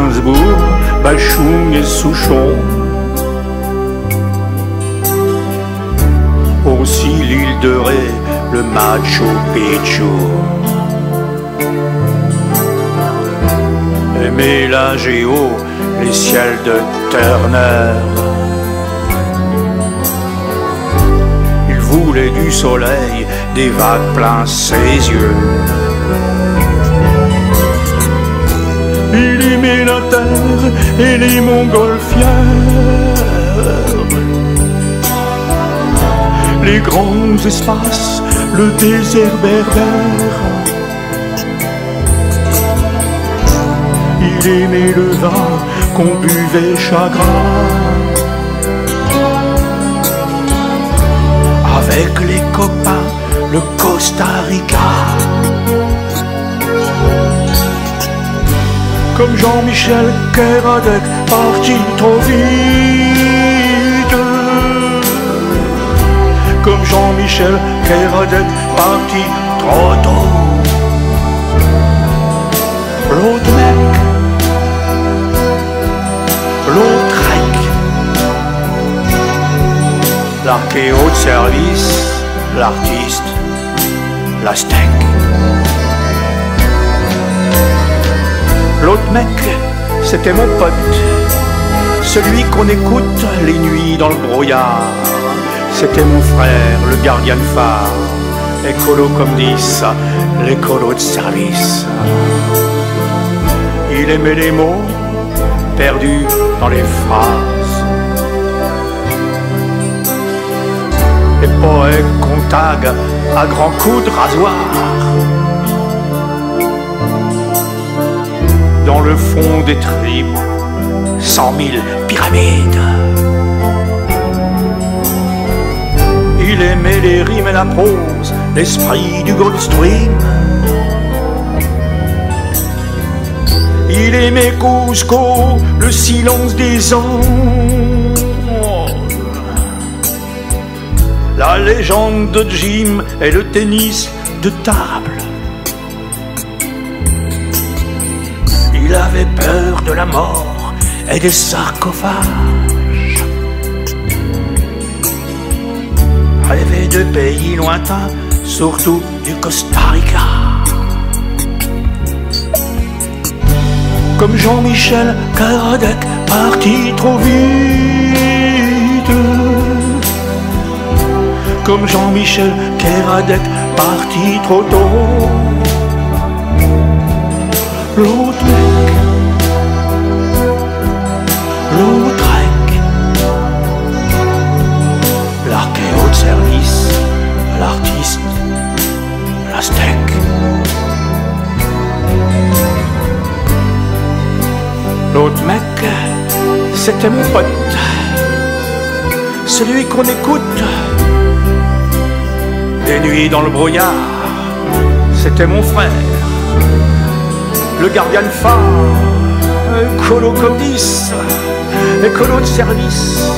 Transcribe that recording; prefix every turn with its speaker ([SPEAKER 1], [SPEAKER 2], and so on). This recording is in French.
[SPEAKER 1] Gainsbourg, Bachung et Souchon. Aussi l'île de Ré, le Machu Picchu. Aimer la géo, les ciels de Turner. Il voulait du soleil, des vagues plein ses yeux. Il aimait la terre et les montgolfières. Les grands espaces, le désert berbère. Il aimait le vin qu'on buvait chagrin. Avec les copains, le Costa Rica. Comme Jean-Michel Keradec, parti trop vite? Comme Jean-Michel Keradec, parti trop tôt? L'autre mec, l'autre rec, l'archéo de service, l'artiste, la steak. L'autre mec, c'était mon pote, celui qu'on écoute les nuits dans le brouillard. C'était mon frère, le gardien de phare, écolo comme 10, l'écolo de service. Il aimait les mots perdus dans les phrases. Les poètes qu'on tague à grands coups de rasoir. Dans le fond des tripes, cent mille pyramides. Il aimait les rimes et la prose, l'esprit du Goldstream. Il aimait Cusco, le silence des Andes. La légende de Jim et le tennis de table. Il avait peur de la mort et des sarcophages. Rêvait de pays lointains, surtout du Costa Rica. Comme Jean-Michel Caradec, parti trop vite. Comme Jean-Michel Caradec, parti trop tôt. L'autre c'était mon pote, celui qu'on écoute des nuits dans le brouillard. C'était mon frère, le gardien de phare, écolo comme 10, écolo de service.